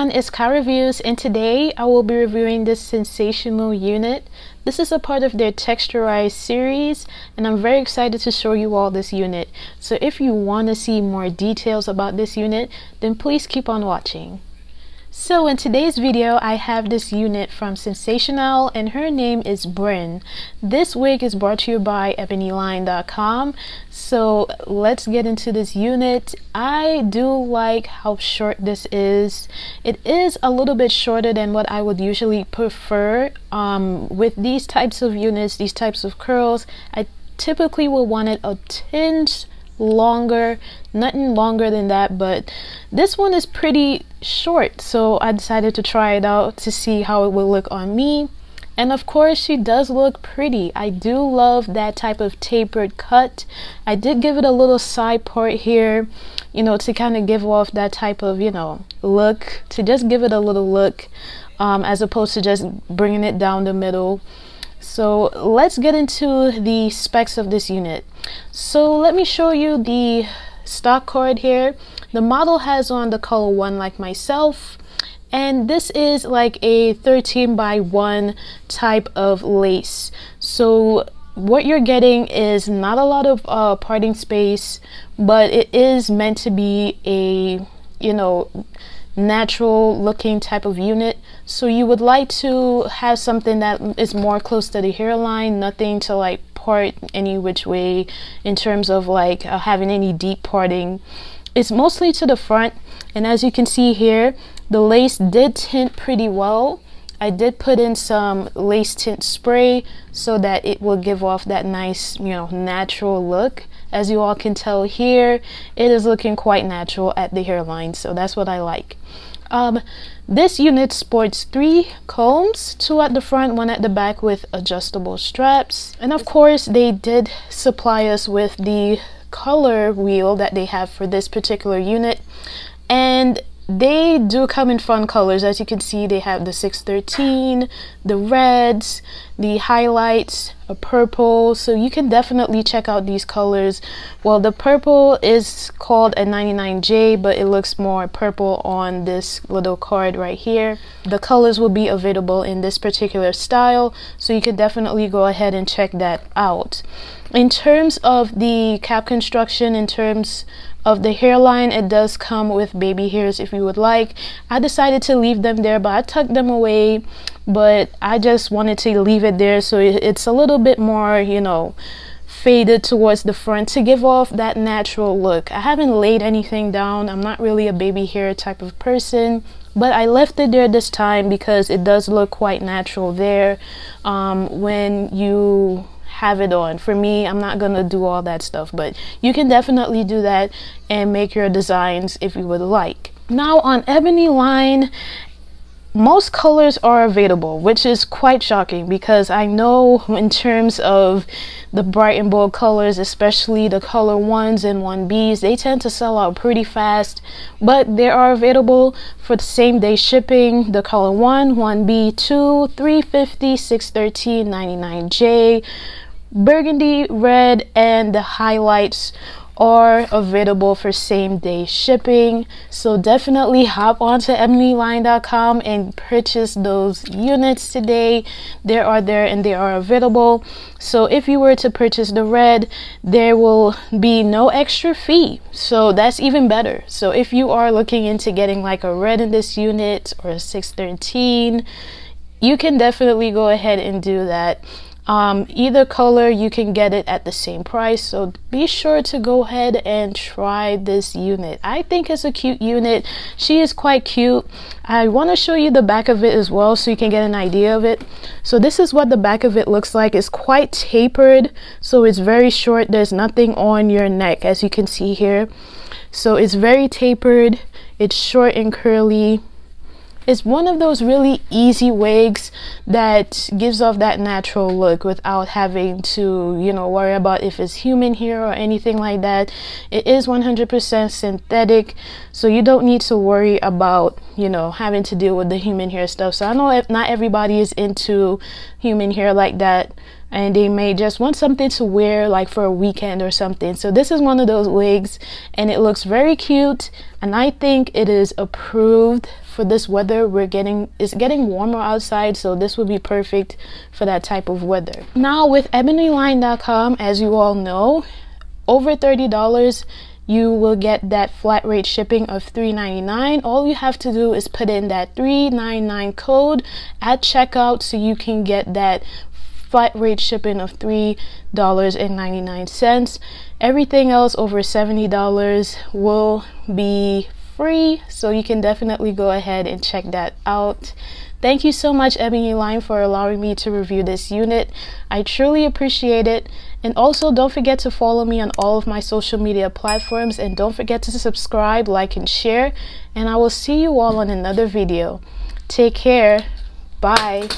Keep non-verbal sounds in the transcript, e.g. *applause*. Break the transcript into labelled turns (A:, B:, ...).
A: everyone, it's Ky Reviews and today I will be reviewing this Sensationnel unit. This is a part of their texturized series and I'm very excited to show you all this unit. So if you want to see more details about this unit, then please keep on watching. So in today's video, I have this unit from Sensationnel and her name is Brynn. This wig is brought to you by ebonyline.com. So let's get into this unit. I do like how short this is. It is a little bit shorter than what I would usually prefer. Um, with these types of units, these types of curls, I typically will want it a tinge longer nothing longer than that but this one is pretty short so I decided to try it out to see how it will look on me. And of course she does look pretty. I do love that type of tapered cut. I did give it a little side part here you know to kind of give off that type of you know look to just give it a little look um, as opposed to just bringing it down the middle so let's get into the specs of this unit. So let me show you the stock card here. The model has on the color one like myself and this is like a 13 by 1 type of lace so what you're getting is not a lot of uh, parting space but it is meant to be a you know natural looking type of unit. So you would like to have something that is more close to the hairline nothing to like part any which way in terms of like uh, having any deep parting. It's mostly to the front and as you can see here the lace did tint pretty well. I did put in some lace tint spray so that it will give off that nice, you know, natural look. As you all can tell here, it is looking quite natural at the hairline, so that's what I like. Um, this unit sports three combs, two at the front, one at the back with adjustable straps. And of course, they did supply us with the color wheel that they have for this particular unit. And they do come in fun colors as you can see they have the 613 the reds the highlights a purple. So you can definitely check out these colors. Well the purple is called a 99j but it looks more purple on this little card right here. The colors will be available in this particular style so you can definitely go ahead and check that out. In terms of the cap construction in terms of the hairline it does come with baby hairs if you would like. I decided to leave them there but I tucked them away but I just wanted to leave it there so it's a little bit more you know faded towards the front to give off that natural look I haven't laid anything down I'm not really a baby hair type of person but I left it there this time because it does look quite natural there um, when you have it on. For me, I'm not going to do all that stuff, but you can definitely do that and make your designs if you would like. Now on Ebony Line, most colors are available, which is quite shocking because I know *laughs* in terms of the bright and bold colors, especially the color ones and 1Bs, they tend to sell out pretty fast, but they are available for the same day shipping. The color 1, 1B, 2, 350, 613, 99J, burgundy, red, and the highlights are available for same day shipping. So definitely hop onto ebonyline.com and purchase those units today. They are there and they are available. So if you were to purchase the red there will be no extra fee. So that's even better. So if you are looking into getting like a red in this unit or a 613 you can definitely go ahead and do that um, either color you can get it at the same price. So be sure to go ahead and try this unit. I think it's a cute unit. She is quite cute. I want to show you the back of it as well so you can get an idea of it. So this is what the back of it looks like. It's quite tapered so it's very short. There's nothing on your neck as you can see here. So it's very tapered. It's short and curly it's one of those really easy wigs that gives off that natural look without having to, you know, worry about if it's human hair or anything like that. It is 100% synthetic, so you don't need to worry about, you know, having to deal with the human hair stuff. So I know if not everybody is into human hair like that and they may just want something to wear like for a weekend or something. So this is one of those wigs and it looks very cute. And I think it is approved for this weather. We're getting it's getting warmer outside so this would be perfect for that type of weather. Now with ebonyline.com as you all know over $30 you will get that flat rate shipping of $3.99 all you have to do is put in that 399 code at checkout so you can get that flat rate shipping of $3.99 everything else over $70 will be free so you can definitely go ahead and check that out Thank you so much, Ebony Line, for allowing me to review this unit. I truly appreciate it. And also, don't forget to follow me on all of my social media platforms. And don't forget to subscribe, like, and share. And I will see you all on another video. Take care. Bye.